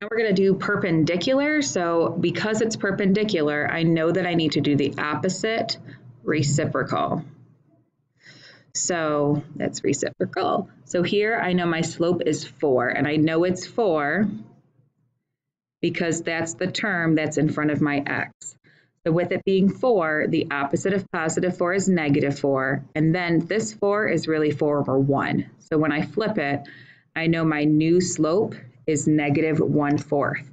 Now we're going to do perpendicular. So because it's perpendicular, I know that I need to do the opposite reciprocal. So that's reciprocal. So here I know my slope is 4, and I know it's 4 because that's the term that's in front of my x. So with it being 4, the opposite of positive 4 is negative 4, and then this 4 is really 4 over 1. So when I flip it, I know my new slope is negative 1 fourth.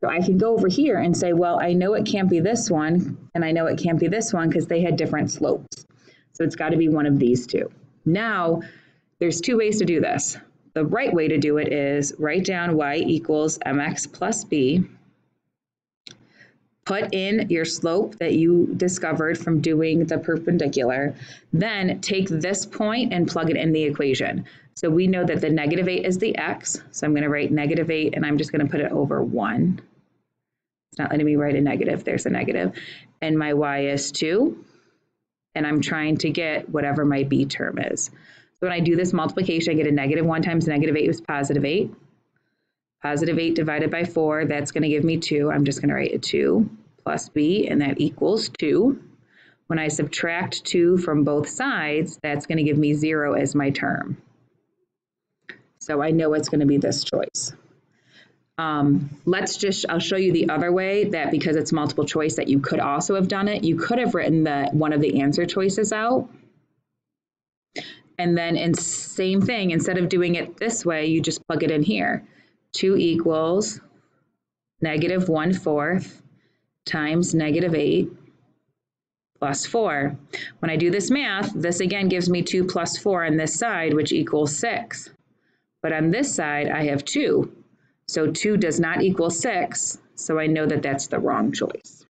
So I can go over here and say, well, I know it can't be this one, and I know it can't be this one because they had different slopes. So it's got to be one of these two. Now, there's two ways to do this. The right way to do it is write down y equals mx plus b. Put in your slope that you discovered from doing the perpendicular. Then take this point and plug it in the equation. So we know that the negative 8 is the x. So I'm going to write negative 8, and I'm just going to put it over 1. It's not letting me write a negative. There's a negative. And my y is 2 and I'm trying to get whatever my b term is. So when I do this multiplication, I get a negative 1 times negative 8 is positive 8. Positive 8 divided by 4, that's going to give me 2. I'm just going to write a 2 plus b, and that equals 2. When I subtract 2 from both sides, that's going to give me 0 as my term. So I know it's going to be this choice. Um, let's just, I'll show you the other way that because it's multiple choice that you could also have done it. You could have written the one of the answer choices out. And then in same thing, instead of doing it this way, you just plug it in here. 2 equals negative 1 fourth times negative 8 plus 4. When I do this math, this again gives me 2 plus 4 on this side, which equals 6. But on this side, I have 2. So 2 does not equal 6, so I know that that's the wrong choice.